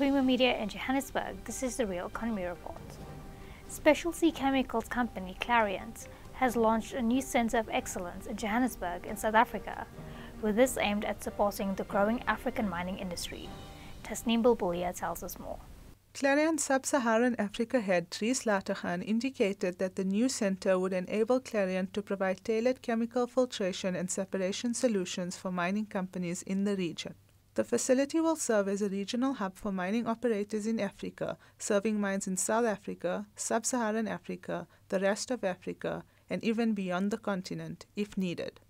Creamer Media in Johannesburg, this is the Real Economy Report. Specialty chemicals company Clariant has launched a new Centre of Excellence in Johannesburg in South Africa, with this aimed at supporting the growing African mining industry. Tasneem Bulbulia tells us more. Clariant Sub-Saharan Africa head Dries Lategan indicated that the new center would enable Clariant to provide tailored chemical filtration and separation solutions for mining companies in the region. The facility will serve as a regional hub for mining operators in Africa, serving mines in South Africa, Sub Saharan Africa, the rest of Africa, and even beyond the continent if needed.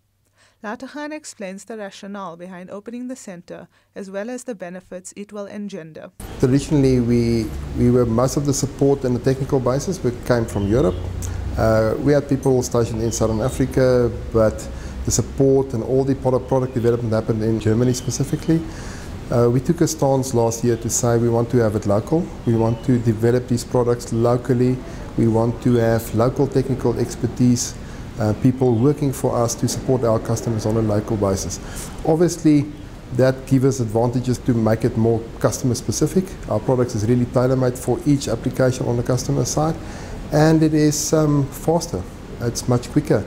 Lategan explains the rationale behind opening the center as well as the benefits it will engender. Traditionally, we, we were most of the support and the technical basis we came from Europe. Uh, we had people stationed in Southern Africa, but the support and all the product, development happened in Germany specifically. Uh, we took a stance last year to say we want to have it local. We want to develop these products locally. We want to have local technical expertise, uh, people working for us to support our customers on a local basis. Obviously, that gives us advantages to make it more customer specific. Our products is really tailor-made for each application on the customer side, and it is um, faster. It's much quicker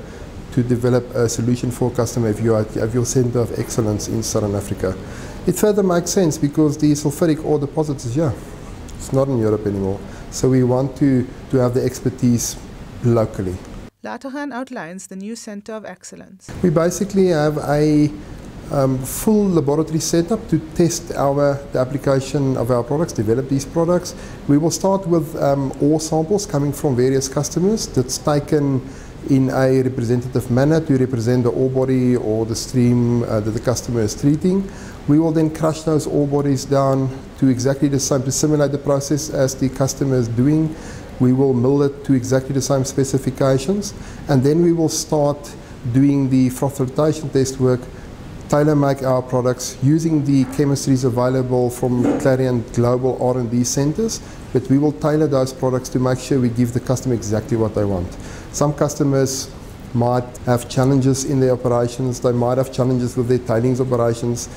to develop a solution for a customer if you have your center of excellence in Southern Africa. It further makes sense because the sulfuric ore deposits is here. It's not in Europe anymore. So we want to, to have the expertise locally. Lategan outlines the new Center of Excellence. We basically have a um, full laboratory setup to test our the application of our products, develop these products. We will start with um, ore samples coming from various customers that's taken in a representative manner to represent the ore body or the stream uh, that the customer is treating. We will then crush those ore bodies down to exactly the same, to simulate the process as the customer is doing. We will mill it to exactly the same specifications and then we will start doing the froth flotation test work tailor make our products using the chemistries available from Clariant Global R&D centers, but we will tailor those products to make sure we give the customer exactly what they want. Some customers might have challenges in their operations, they might have challenges with their tailings operations.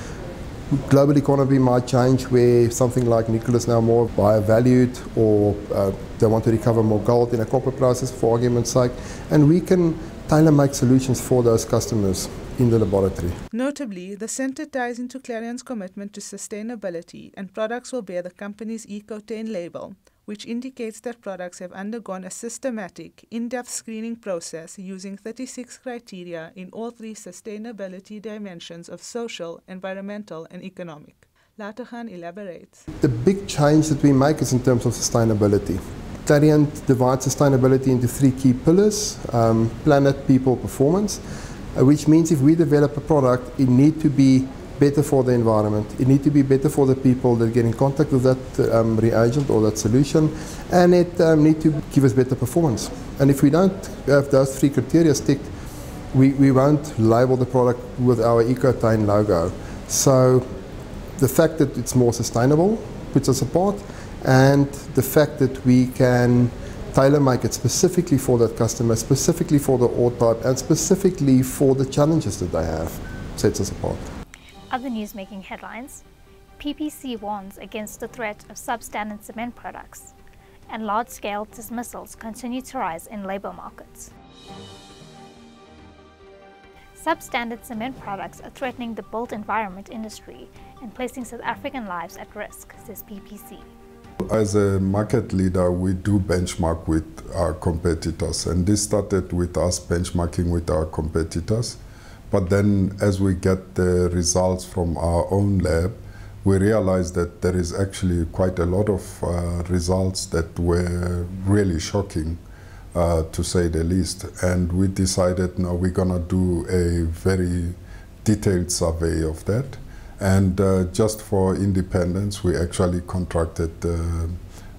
Global economy might change where something like nickel is now more buyer valued or uh, they want to recover more gold in a copper process for argument's sake. And we can tailor make solutions for those customers in the laboratory. Notably, the center ties into Clariant's commitment to sustainability and products will bear the company's Ecotain label, which indicates that products have undergone a systematic, in-depth screening process using 36 criteria in all three sustainability dimensions of social, environmental and economic. Lategan elaborates. The big change that we make is in terms of sustainability. Clariant divides sustainability into three key pillars, um, planet, people, performance, uh, which means if we develop a product, it needs to be better for the environment. It needs to be better for the people that get in contact with that um, reagent or that solution, and it um, needs to give us better performance. And if we don't have those three criteria ticked, we, we won't label the product with our Ecotain logo. So the fact that it's more sustainable puts us apart, and the fact that we can tailor make it specifically for that customer, specifically for the ore type, and specifically for the challenges that they have sets us apart. Other news making headlines PPC warns against the threat of substandard cement products, and large scale dismissals continue to rise in labour markets. Substandard cement products are threatening the built environment industry and placing South African lives at risk, says PPC. As a market leader, we do benchmark with our competitors, and this started with us benchmarking with our competitors. But then as we get the results from our own lab, we realized that there is actually quite a lot of uh, results that were really shocking, uh, to say the least. And we decided, no, we're going to do a very detailed survey of that. And uh, just for independence, we actually contracted the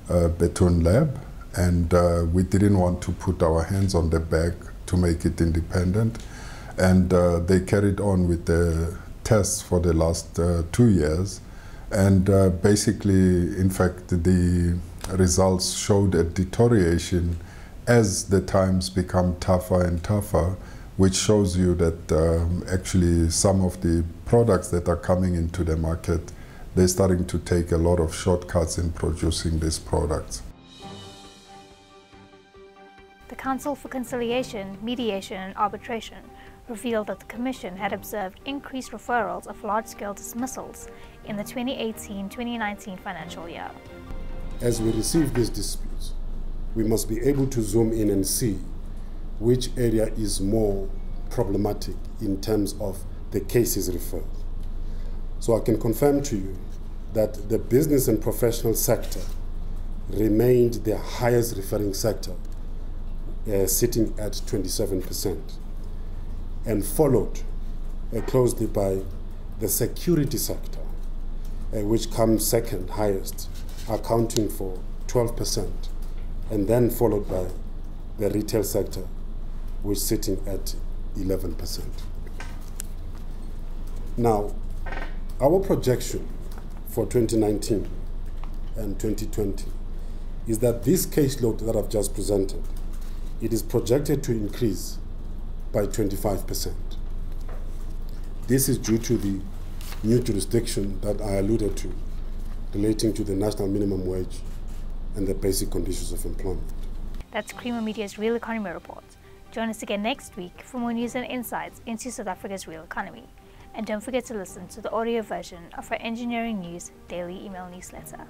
uh, Bethune Lab, and uh, we didn't want to put our hands on the bag to make it independent. And uh, they carried on with the tests for the last uh, two years. And uh, basically, in fact, the results showed a deterioration as the times become tougher and tougher, which shows you that um, actually some of the products that are coming into the market, they're starting to take a lot of shortcuts in producing these products. The Council for Conciliation, Mediation and Arbitration revealed that the Commission had observed increased referrals of large-scale dismissals in the 2018-2019 financial year. As we receive these disputes, we must be able to zoom in and see which area is more problematic in terms of the cases referred. So I can confirm to you that the business and professional sector remained the highest referring sector, uh, sitting at 27%, and followed uh, closely by the security sector, uh, which comes second highest, accounting for 12%, and then followed by the retail sector, which is sitting at 11%. Now, our projection for 2019 and 2020 is that this caseload that I've just presented, it is projected to increase by 25%. This is due to the new jurisdiction that I alluded to relating to the national minimum wage and the basic conditions of employment. That's Creamer Media's Real Economy Report. Join us again next week for more news and insights into South Africa's real economy. And don't forget to listen to the audio version of our Engineering News daily email newsletter.